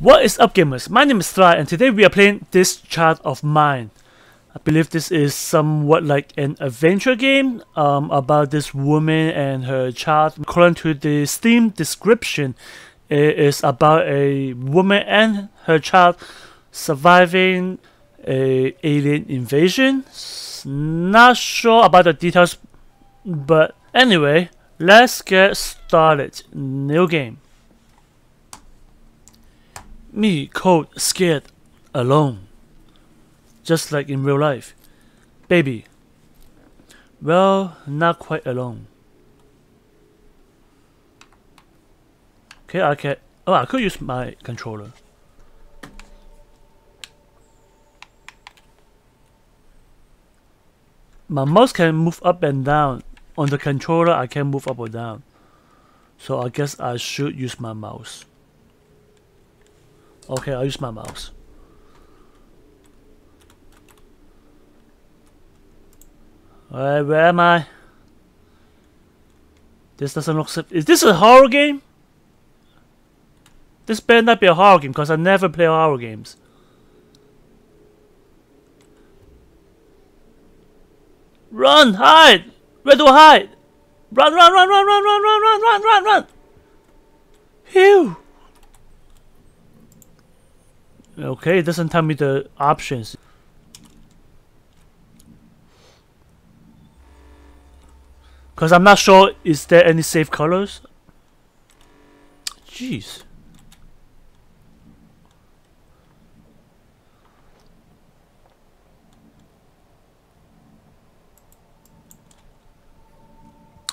What is up gamers? My name is Thrai and today we are playing this child of mine. I believe this is somewhat like an adventure game um, about this woman and her child. According to the Steam description, it is about a woman and her child surviving a alien invasion. Not sure about the details, but anyway, let's get started. New game. Me, cold, scared, alone. Just like in real life. Baby. Well, not quite alone. Okay, I can. Oh, I could use my controller. My mouse can move up and down. On the controller, I can move up or down. So I guess I should use my mouse. Okay, I'll use my mouse. Alright, where am I? This doesn't look. Is this a horror game? This better not be a horror game because I never play horror games. Run! Hide! Where do I hide? Run, run, run, run, run, run, run, run, run, run, run! Phew! Okay, it doesn't tell me the options. Because I'm not sure, is there any safe colors? Jeez.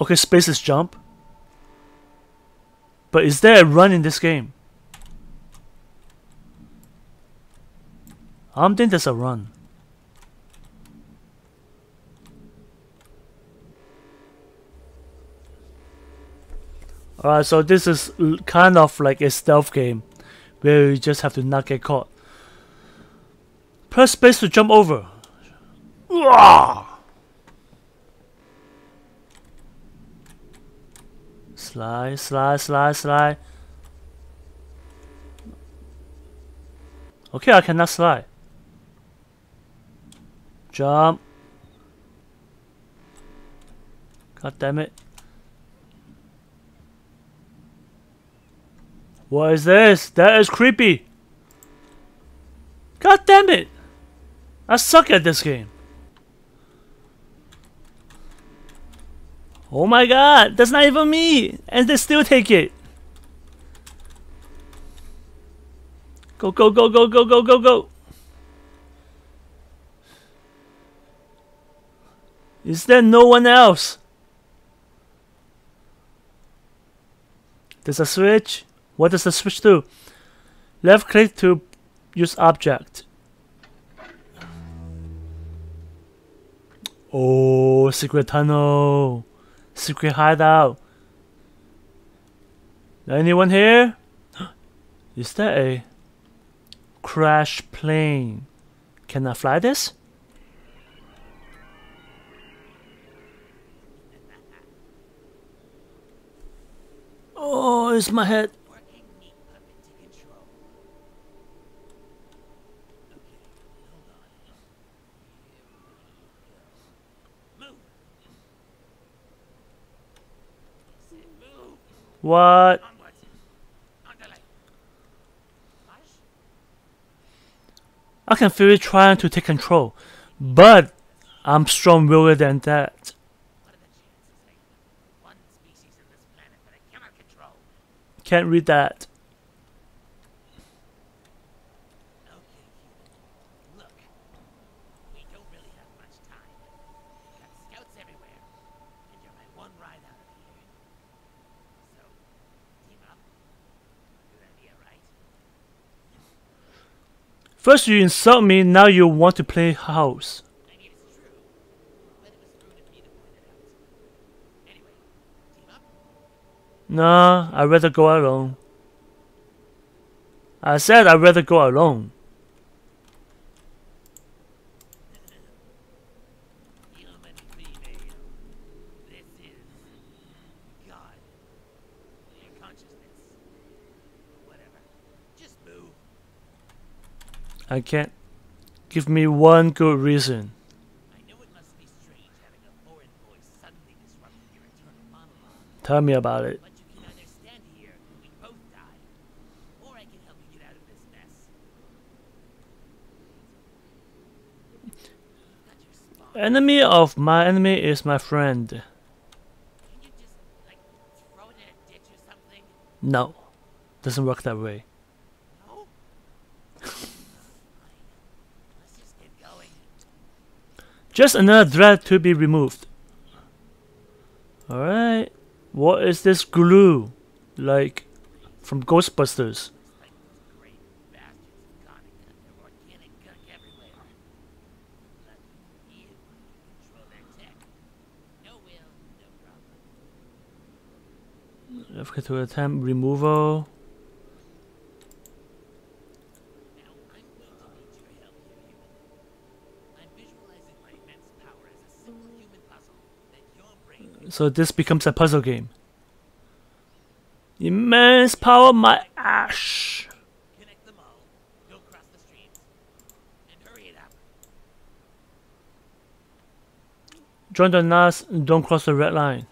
Okay, space is jump. But is there a run in this game? I don't think there's a run. Alright, so this is kind of like a stealth game where you just have to not get caught. Press space to jump over. Slide, slide, slide, slide. Okay, I cannot slide. Jump. God damn it. What is this? That is creepy. God damn it. I suck at this game. Oh my god, that's not even me. And they still take it. Go, go, go, go, go, go, go, go. Is there no one else? There's a switch. What does the switch do? Left click to use object. Oh, secret tunnel. Secret hideout. Anyone here? Is that a crash plane? Can I fly this? Oh, my head. What? I can feel it trying to take control, but I'm strong-willed than that. Can't read that. First you insult me, now you want to play house. Nah, I'd rather go alone. I said I'd rather go alone. I can't. Give me one good reason. Tell me about it. Enemy of my enemy is my friend. Just, like, no. Doesn't work that way. No? Just. Just another threat to be removed. Alright. What is this glue? Like from Ghostbusters. Like those great bastards have gone and got their organic gunk everywhere. Lucky you control their tech. No will, no problem. Left click to attempt removal. Now, I'm going to need your help here, human. I'm visualizing my immense power as a simple human puzzle that your brain So this becomes a puzzle game. Immense power, my ash. Join the NAS, don't cross the red line.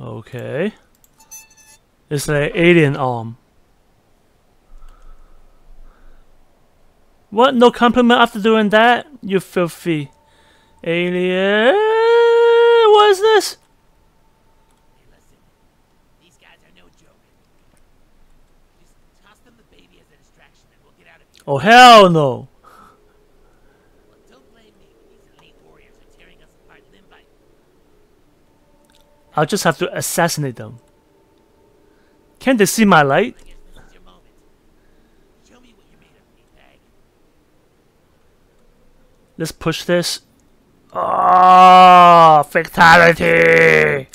Okay. It's an alien arm. What? No compliment after doing that? You filthy alien. What is this? Hey, listen. These guys are no joke. Just toss them the baby as a distraction and we'll get out of here. Oh hell no. Look, don't blame me when these elite warriors are tearing us apart limb by I'll just have to assassinate them. Can't they see my light? Let's push this. Oh, fatality!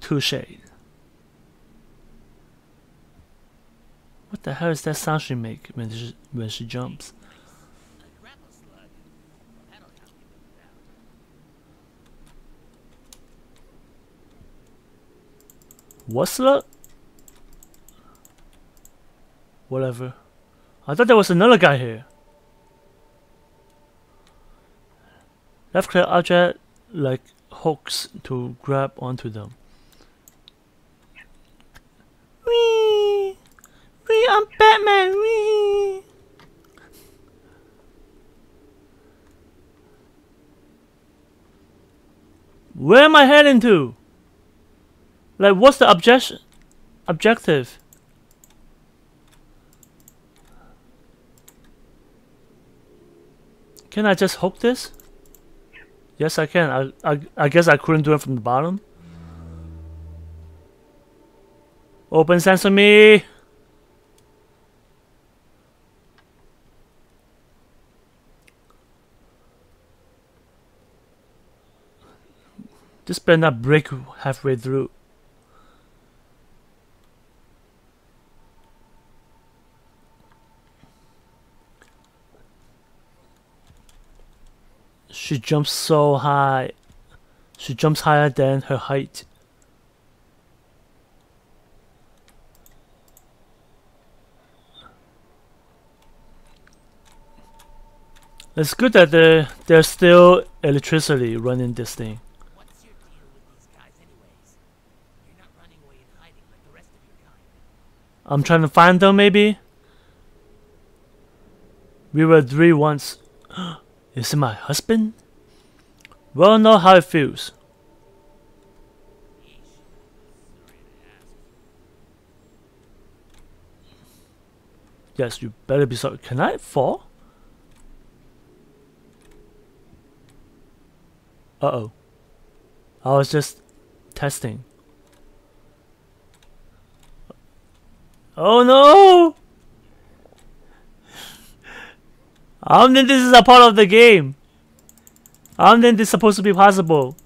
Touche. The hell is that sound she make when she, when she jumps? What's. Up? Whatever. I thought there was another guy here. Left click object like hooks to grab onto them. Where am I heading to? Like, what's the objection? Objective? Can I just hook this? Yes, I can. I, I, I guess I couldn't do it from the bottom. Open sesame! This better not break halfway through. She jumps so high. She jumps higher than her height. It's good that there, there's still electricity running this thing. What's your deal with these guys, anyways? You're not running away and hiding like the rest of your kind. I'm trying to find them, maybe? We were three once. Is it my husband? Well, know how it feels. Yes, you better be sorry. Can I fall? Uh oh. I was just testing. Oh no! I don't think this is a part of the game. I don't think this is supposed to be possible.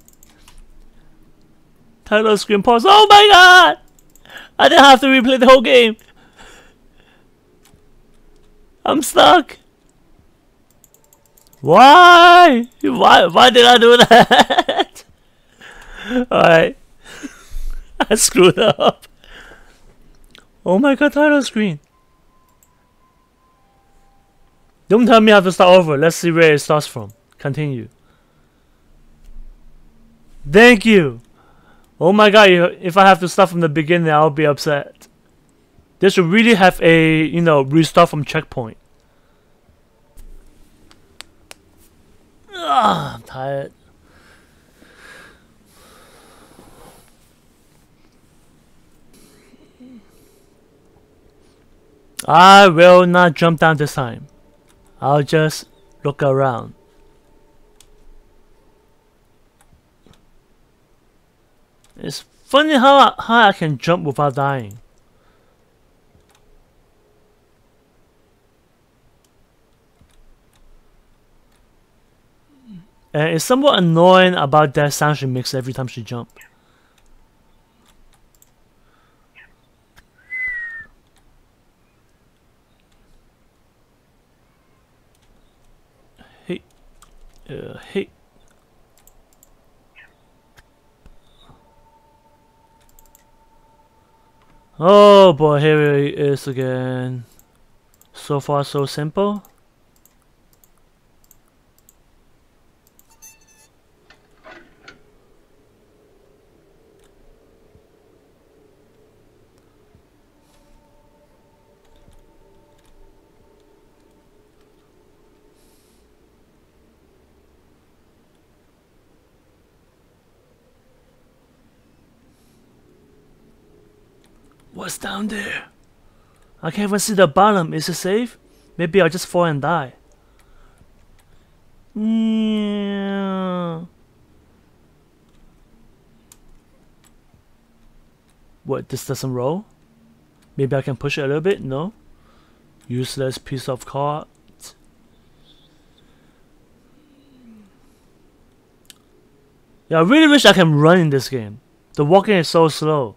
Title screen pause. Oh my god! I didn't have to replay the whole game. I'm stuck. Why? Why? Why did I do that? Alright. I screwed up. Oh my god, title screen. Don't tell me I have to start over. Let's see where it starts from. Continue. Thank you. Oh my god, if I have to start from the beginning, I'll be upset. They should really have a, you know, restart from checkpoint. Ah, I'm tired. I will not jump down this time. I'll just look around. It's funny how I, how I can jump without dying. And it's somewhat annoying about that sound she makes every time she jumps. Uh, hey. Oh boy, here it is again. So far so simple. What's down there? I can't even see the bottom. Is it safe? Maybe I'll just fall and die. Yeah. What, this doesn't roll? Maybe I can push it a little bit? No? Useless piece of card. Yeah, I really wish I can run in this game. The walking is so slow.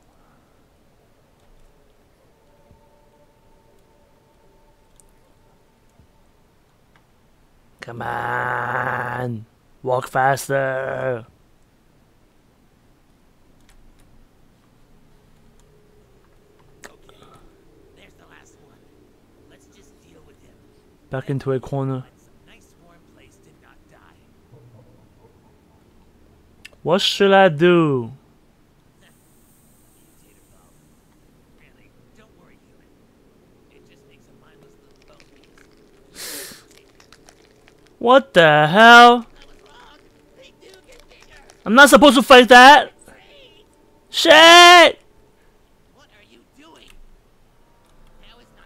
Come on. Walk faster. There's the last one. Let's just deal with him. Back into a corner. Find some nice warm place to not die. What should I do? Easy to follow. Really, don't worry, human. It just makes a mindless little bone piece. What the hell? I. I'm not supposed to fight that. Shit! What are you doing? Now is not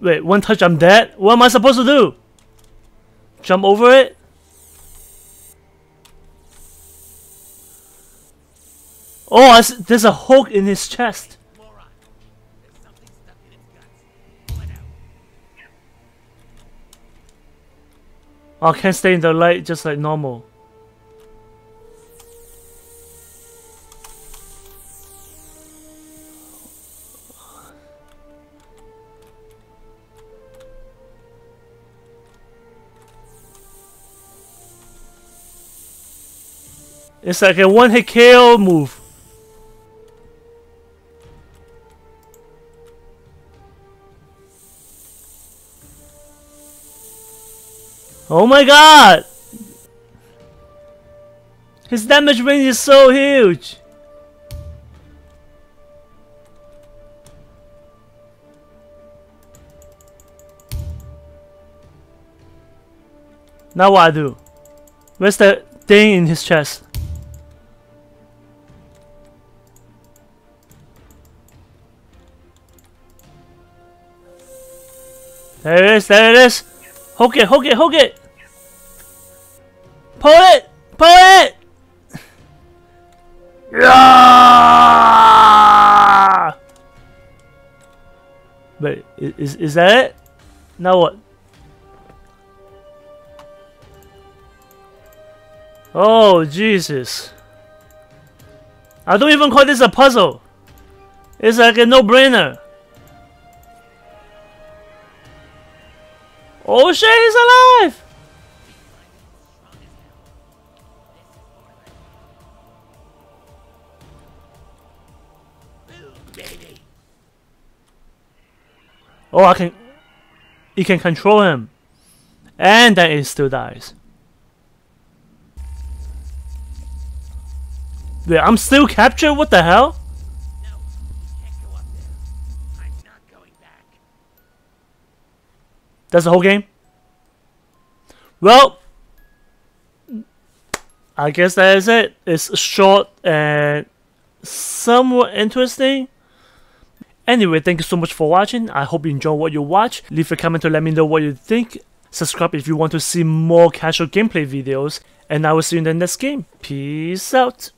Wait, one touch I'm dead? What am I supposed to do? Jump over it? Oh, I there's a hook in his chest. Oh, can't stay in the light just like normal. It's like a one hit KO move. Oh my god! His damage range is so huge! Now what I do? Where's the thing in his chest? There it is, there it is. Hook it, hook it, hook it. Pull it, pull it. Yeah! Wait, is is that it? Now what? Oh Jesus! I don't even call this a puzzle. It's like a no-brainer. Oh shit, he's alive! Oh, I can. You can control him, and then it still dies. Wait, I'm still captured. What the hell? That's the whole game. Well, I guess that is it. It's short and somewhat interesting. Anyway, thank you so much for watching. I hope you enjoy what you watch. Leave a comment to let me know what you think. Subscribe if you want to see more casual gameplay videos. And I will see you in the next game. Peace out.